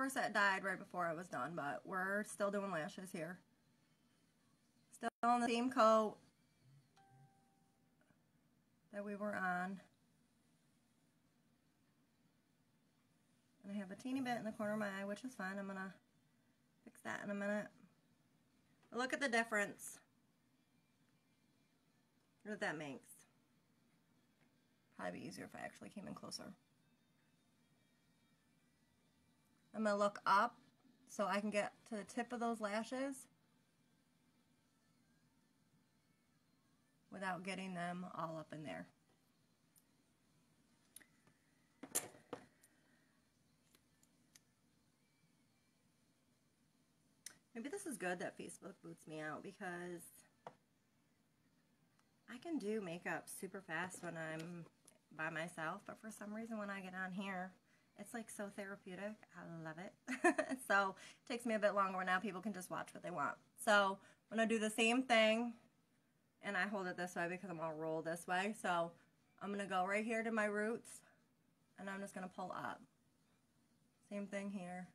course, that died right before I was done, but we're still doing lashes here. Still on the same coat that we were on. And I have a teeny bit in the corner of my eye, which is fine. I'm going to fix that in a minute. But look at the difference that that makes. Probably be easier if I actually came in closer. I'm going to look up so I can get to the tip of those lashes without getting them all up in there. Maybe this is good that Facebook boots me out because I can do makeup super fast when I'm by myself, but for some reason when I get on here, it's like so therapeutic. I love it. so it takes me a bit longer now people can just watch what they want. So I'm going to do the same thing and I hold it this way because I'm going to roll this way. So I'm going to go right here to my roots and I'm just going to pull up. Same thing here.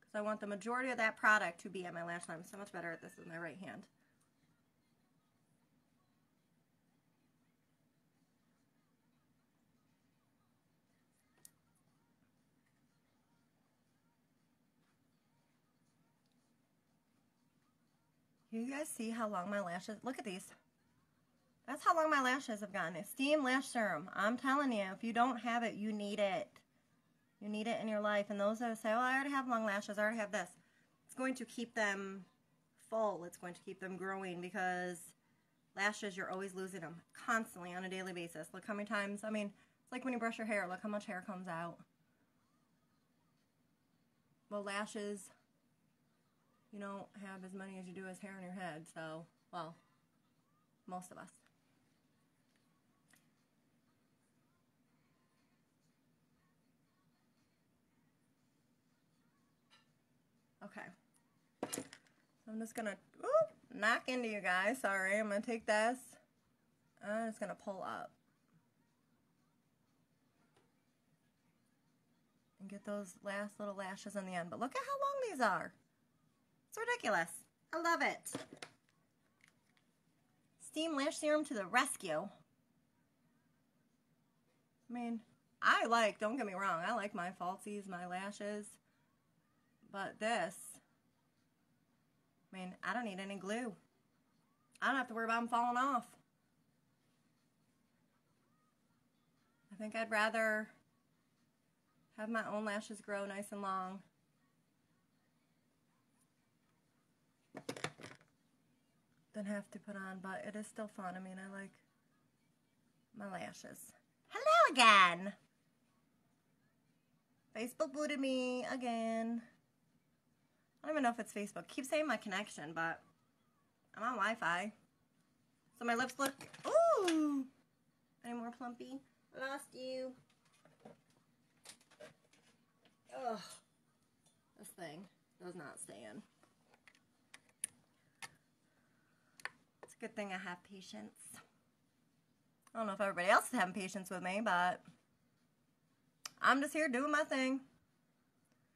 Because I want the majority of that product to be at my lash line. I'm so much better at this with my right hand. You guys see how long my lashes, look at these. That's how long my lashes have gotten. Esteem Lash Serum. I'm telling you, if you don't have it, you need it. You need it in your life. And those that say, oh, I already have long lashes, I already have this. It's going to keep them full. It's going to keep them growing because lashes, you're always losing them constantly on a daily basis. Look how many times, I mean, it's like when you brush your hair. Look how much hair comes out. Well, lashes, you don't have as many as you do as hair on your head. So, well, most of us. Okay. So I'm just gonna knock into you guys. Sorry, I'm gonna take this. I'm just gonna pull up. And get those last little lashes on the end. But look at how long these are. Ridiculous. I love it. Esteem Lash Serum to the rescue. I mean, I like, don't get me wrong, I like my falsies, my lashes. But this, I mean, I don't need any glue. I don't have to worry about them falling off. I think I'd rather have my own lashes grow nice and long than have to put on, but it is still fun. I mean, I like my lashes. Hello again! Facebook booted me again. I don't even know if it's Facebook. Keep saying my connection, but I'm on Wi-Fi. So my lips look, ooh! Any more plumpy? Lost you. Ugh. This thing does not stand. It's good thing I have patience. I don't know if everybody else is having patience with me, but I'm just here doing my thing.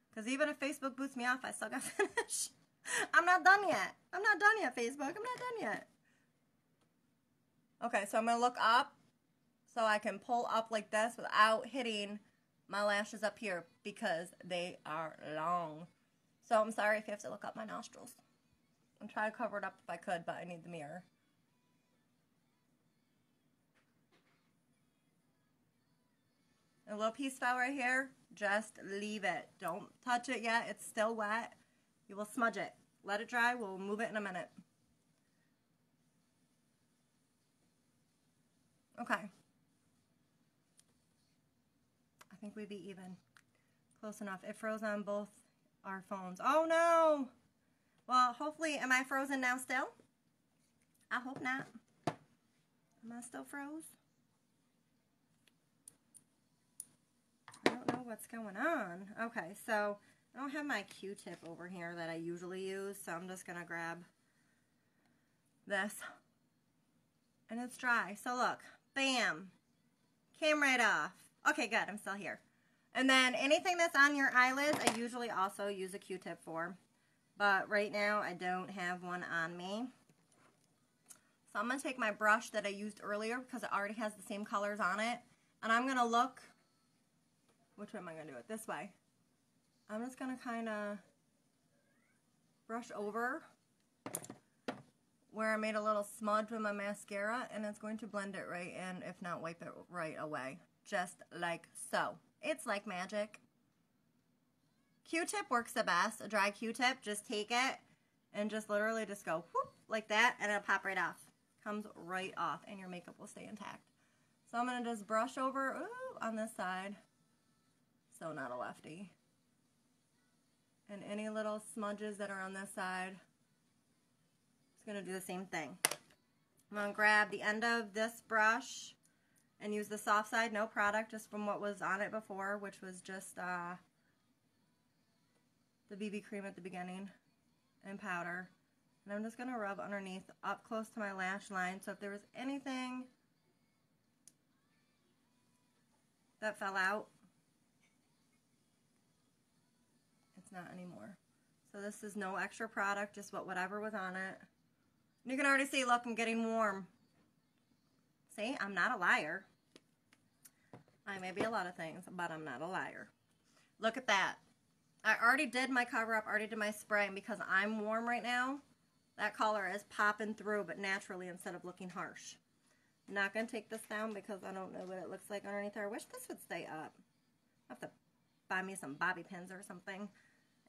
Because even if Facebook boots me off, I still got to finish. I'm not done yet. I'm not done yet, Facebook. I'm not done yet. Okay, so I'm going to look up so I can pull up like this without hitting my lashes up here because they are long. So I'm sorry if you have to look up my nostrils. I'm trying to cover it up if I could, but I need the mirror. A little piece fell right here. Just leave it. Don't touch it yet. It's still wet. You will smudge it. Let it dry. We'll move it in a minute. Okay. I think we'd be even. Close enough. It froze on both our phones. Oh no! Well, hopefully, am I frozen now still? I hope not. Am I still froze? I don't know what's going on. Okay, so I don't have my Q-tip over here that I usually use, so I'm just going to grab this. And it's dry. So look, bam. Came right off. Okay, good. I'm still here. And then anything that's on your eyelids, I usually also use a Q-tip for. But right now, I don't have one on me. So I'm going to take my brush that I used earlier because it already has the same colors on it. And I'm going to look, which way am I going to do it? This way. I'm just going to kind of brush over where I made a little smudge with my mascara and it's going to blend it right in, if not wipe it right away. Just like so. It's like magic. Q-tip works the best. A dry Q-tip, just take it and just literally just go whoop, like that and it'll pop right off. Comes right off and your makeup will stay intact. So I'm going to just brush over ooh, on this side. So not a lefty. And any little smudges that are on this side, it's going to do the same thing. I'm going to grab the end of this brush and use the soft side, no product, just from what was on it before, which was just uh, the BB cream at the beginning and powder. And I'm just going to rub underneath up close to my lash line. So if there was anything that fell out, it's not anymore. So this is no extra product, just what whatever was on it. You can already see, look, I'm getting warm. See, I'm not a liar. I may be a lot of things, but I'm not a liar. Look at that. I already did my cover up, already did my spray, and because I'm warm right now, that color is popping through, but naturally instead of looking harsh. I'm not going to take this down because I don't know what it looks like underneath there. I wish this would stay up. I have to buy me some bobby pins or something.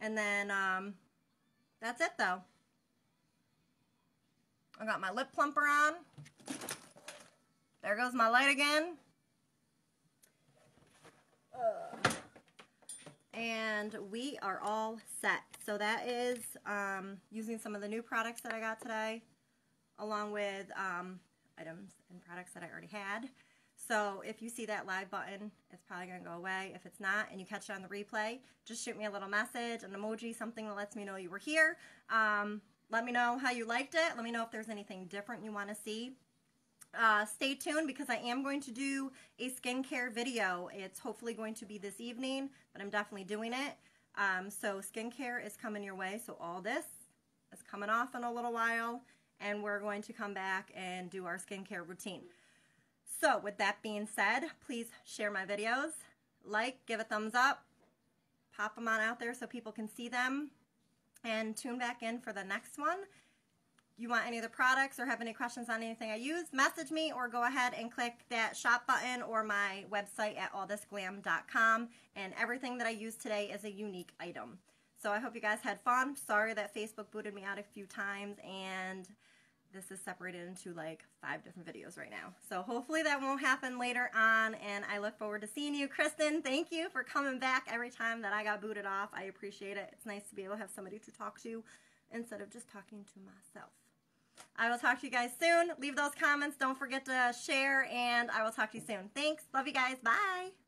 And then, um, that's it though. I got my lip plumper on. There goes my light again. Uh, and we are all set. So that is um, using some of the new products that I got today, along with um, items and products that I already had. So if you see that live button, it's probably going to go away. If it's not and you catch it on the replay, just shoot me a little message, an emoji, something that lets me know you were here. Um, let me know how you liked it. Let me know if there's anything different you want to see. Uh, stay tuned because I am going to do a skincare video. It's hopefully going to be this evening, but I'm definitely doing it. Um, so skincare is coming your way. So all this is coming off in a little while, and we're going to come back and do our skincare routine. So with that being said, please share my videos, like, give a thumbs up, pop them on out there so people can see them, and tune back in for the next one you want any of the products or have any questions on anything I use, message me or go ahead and click that shop button or my website at allthisglam.com. And everything that I use today is a Younique item. So I hope you guys had fun. Sorry that Facebook booted me out a few times and this is separated into like five different videos right now. So hopefully that won't happen later on and I look forward to seeing you. Kristen, thank you for coming back every time that I got booted off. I appreciate it. It's nice to be able to have somebody to talk to instead of just talking to myself. I will talk to you guys soon. Leave those comments. Don't forget to share, and I will talk to you soon. Thanks. Love you guys. Bye.